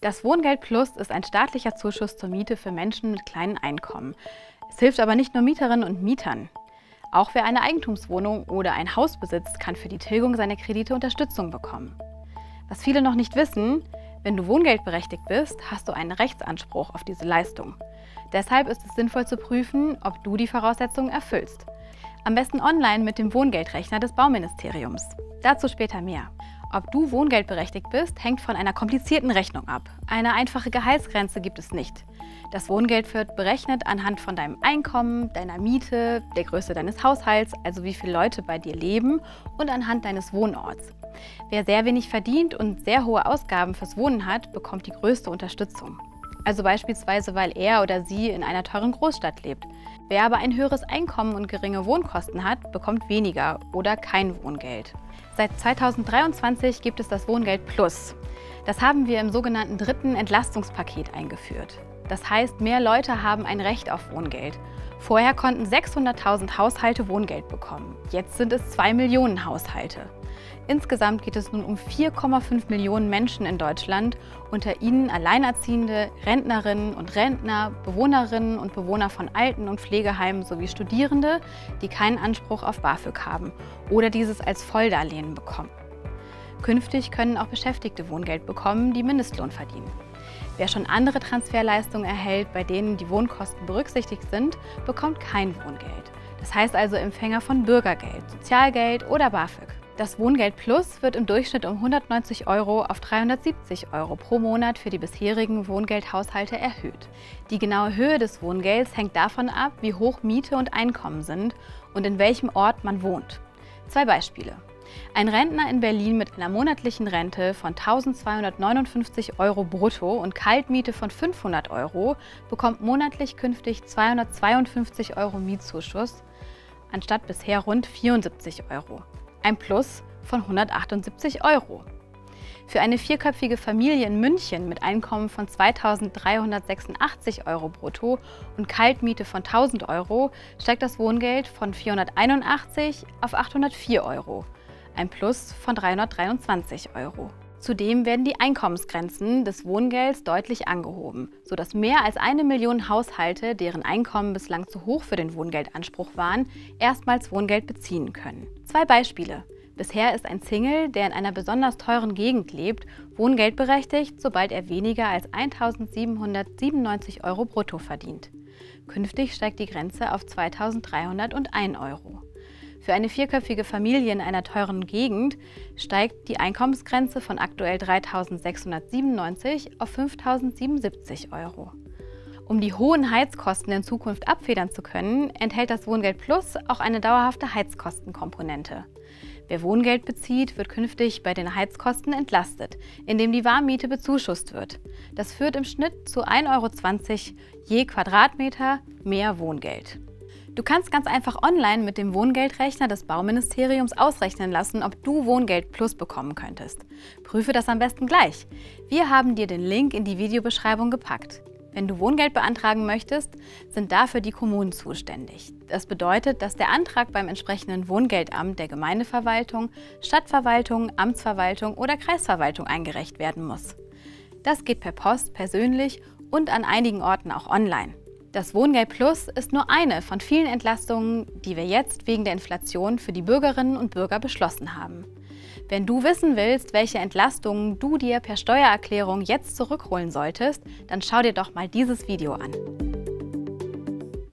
Das Wohngeld Plus ist ein staatlicher Zuschuss zur Miete für Menschen mit kleinen Einkommen. Es hilft aber nicht nur Mieterinnen und Mietern. Auch wer eine Eigentumswohnung oder ein Haus besitzt, kann für die Tilgung seiner Kredite Unterstützung bekommen. Was viele noch nicht wissen, wenn du wohngeldberechtigt bist, hast du einen Rechtsanspruch auf diese Leistung. Deshalb ist es sinnvoll zu prüfen, ob du die Voraussetzungen erfüllst. Am besten online mit dem Wohngeldrechner des Bauministeriums. Dazu später mehr. Ob du wohngeldberechtigt bist, hängt von einer komplizierten Rechnung ab. Eine einfache Gehaltsgrenze gibt es nicht. Das Wohngeld wird berechnet anhand von deinem Einkommen, deiner Miete, der Größe deines Haushalts, also wie viele Leute bei dir leben und anhand deines Wohnorts. Wer sehr wenig verdient und sehr hohe Ausgaben fürs Wohnen hat, bekommt die größte Unterstützung. Also beispielsweise, weil er oder sie in einer teuren Großstadt lebt. Wer aber ein höheres Einkommen und geringe Wohnkosten hat, bekommt weniger oder kein Wohngeld. Seit 2023 gibt es das Wohngeld Plus. Das haben wir im sogenannten dritten Entlastungspaket eingeführt. Das heißt, mehr Leute haben ein Recht auf Wohngeld. Vorher konnten 600.000 Haushalte Wohngeld bekommen. Jetzt sind es 2 Millionen Haushalte. Insgesamt geht es nun um 4,5 Millionen Menschen in Deutschland, unter ihnen Alleinerziehende, Rentnerinnen und Rentner, Bewohnerinnen und Bewohner von Alten- und Pflegeheimen sowie Studierende, die keinen Anspruch auf BAföG haben oder dieses als Volldarlehen bekommen. Künftig können auch Beschäftigte Wohngeld bekommen, die Mindestlohn verdienen. Wer schon andere Transferleistungen erhält, bei denen die Wohnkosten berücksichtigt sind, bekommt kein Wohngeld. Das heißt also Empfänger von Bürgergeld, Sozialgeld oder BAföG. Das Wohngeld Plus wird im Durchschnitt um 190 Euro auf 370 Euro pro Monat für die bisherigen Wohngeldhaushalte erhöht. Die genaue Höhe des Wohngelds hängt davon ab, wie hoch Miete und Einkommen sind und in welchem Ort man wohnt. Zwei Beispiele. Ein Rentner in Berlin mit einer monatlichen Rente von 1259 Euro brutto und Kaltmiete von 500 Euro bekommt monatlich künftig 252 Euro Mietzuschuss anstatt bisher rund 74 Euro ein Plus von 178 Euro. Für eine vierköpfige Familie in München mit Einkommen von 2.386 Euro brutto und Kaltmiete von 1.000 Euro steigt das Wohngeld von 481 auf 804 Euro, ein Plus von 323 Euro. Zudem werden die Einkommensgrenzen des Wohngelds deutlich angehoben, sodass mehr als eine Million Haushalte, deren Einkommen bislang zu hoch für den Wohngeldanspruch waren, erstmals Wohngeld beziehen können. Zwei Beispiele. Bisher ist ein Single, der in einer besonders teuren Gegend lebt, wohngeldberechtigt, sobald er weniger als 1.797 Euro brutto verdient. Künftig steigt die Grenze auf 2.301 Euro. Für eine vierköpfige Familie in einer teuren Gegend steigt die Einkommensgrenze von aktuell 3.697 auf 5.077 Euro. Um die hohen Heizkosten in Zukunft abfedern zu können, enthält das Wohngeld Plus auch eine dauerhafte Heizkostenkomponente. Wer Wohngeld bezieht, wird künftig bei den Heizkosten entlastet, indem die Warmmiete bezuschusst wird. Das führt im Schnitt zu 1,20 Euro je Quadratmeter mehr Wohngeld. Du kannst ganz einfach online mit dem Wohngeldrechner des Bauministeriums ausrechnen lassen, ob du Wohngeld Plus bekommen könntest. Prüfe das am besten gleich. Wir haben dir den Link in die Videobeschreibung gepackt. Wenn du Wohngeld beantragen möchtest, sind dafür die Kommunen zuständig. Das bedeutet, dass der Antrag beim entsprechenden Wohngeldamt der Gemeindeverwaltung, Stadtverwaltung, Amtsverwaltung oder Kreisverwaltung eingereicht werden muss. Das geht per Post, persönlich und an einigen Orten auch online. Das Wohngeld Plus ist nur eine von vielen Entlastungen, die wir jetzt wegen der Inflation für die Bürgerinnen und Bürger beschlossen haben. Wenn du wissen willst, welche Entlastungen du dir per Steuererklärung jetzt zurückholen solltest, dann schau dir doch mal dieses Video an.